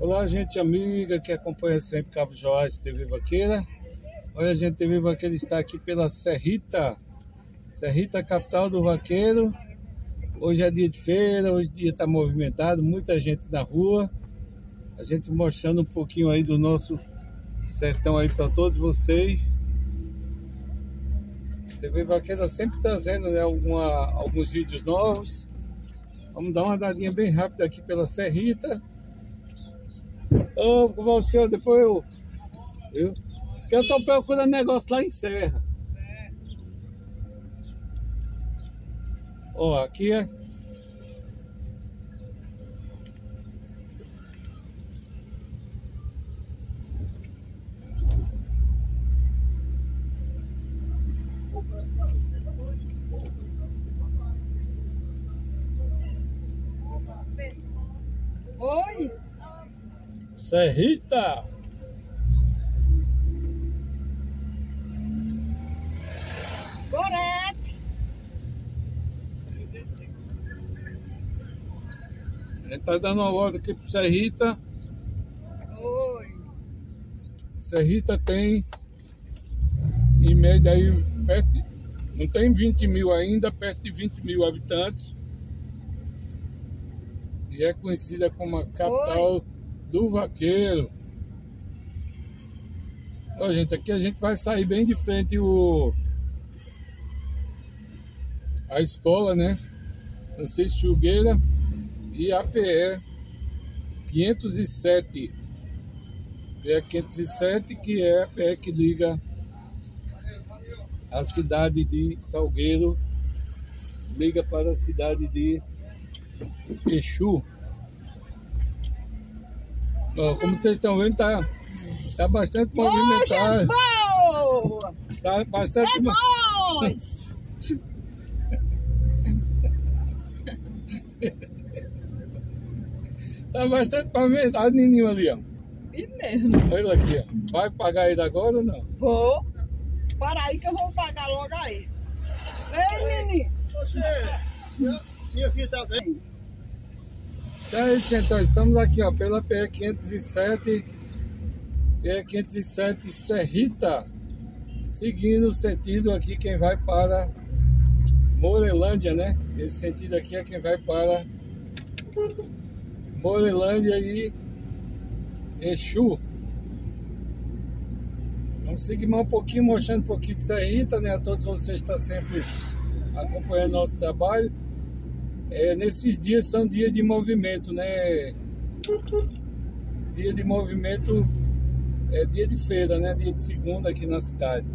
Olá, gente amiga que acompanha sempre Cabo Joás TV Vaqueira. Olha, a gente TV Vaqueira está aqui pela Serrita, Serrita, capital do vaqueiro. Hoje é dia de feira, hoje o dia está movimentado, muita gente na rua. A gente mostrando um pouquinho aí do nosso sertão aí para todos vocês. TV Vaqueira sempre trazendo né, alguma, alguns vídeos novos. Vamos dar uma andadinha bem rápida aqui pela Serrita. Ô, oh, você, depois eu. Viu? Porque eu tô procurando negócio lá em Serra. Ó, aqui é. Oi! Serrita! Gorete! A gente tá dando uma volta aqui pro Serrita. Oi! Serrita tem em média aí perto de, não tem 20 mil ainda, perto de 20 mil habitantes. E é conhecida como a capital Oi. Do vaqueiro. Ó, gente, aqui a gente vai sair bem de frente o a escola, né? Francisco Chugueira e a PE 507. PE 507, que é a PE que liga a cidade de Salgueiro, liga para a cidade de Exu. Ó, como vocês estão vendo, tá, tá bastante movimentado. boa! Tá bastante. É nóis! Tá bastante movimentado, Nininho ali, ó. E mesmo. Olha aqui, ó. Vai pagar ele agora ou não? Vou. Para aí que eu vou pagar logo aí. Ei, Nini! Você, minha, minha filha tá bem. Então é isso, então, estamos aqui, ó, pela PE 507, PE 507 Serrita, seguindo o sentido aqui, quem vai para Morelândia, né? Esse sentido aqui é quem vai para Morelândia e Exu. Vamos seguir mais um pouquinho, mostrando um pouquinho de Serrita, né? A todos vocês estão sempre acompanhando nosso trabalho. É, nesses dias são dias de movimento, né? Dia de movimento é dia de feira, né? Dia de segunda aqui na cidade.